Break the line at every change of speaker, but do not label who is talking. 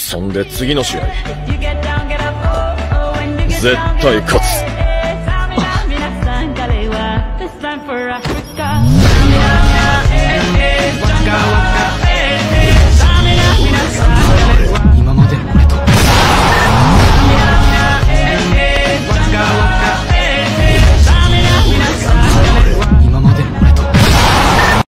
そんで次の試合。絶対勝つ。